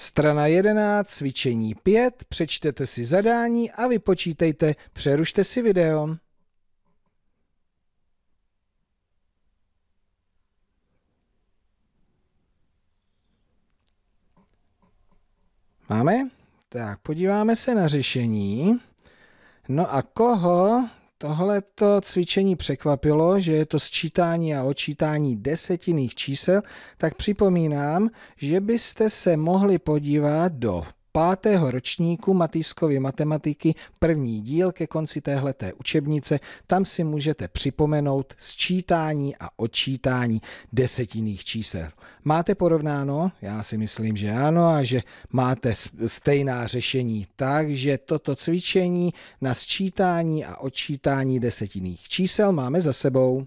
Strana 11, cvičení 5, přečtete si zadání a vypočítejte, přerušte si video. Máme? Tak, podíváme se na řešení. No a koho tohleto cvičení překvapilo, že je to sčítání a odčítání desetinných čísel, tak připomínám, že byste se mohli podívat do pátého ročníku Matýskovy matematiky, první díl ke konci téhleté učebnice. Tam si můžete připomenout sčítání a odčítání desetinných čísel. Máte porovnáno? Já si myslím, že ano a že máte stejná řešení. Takže toto cvičení na sčítání a odčítání desetinných čísel máme za sebou.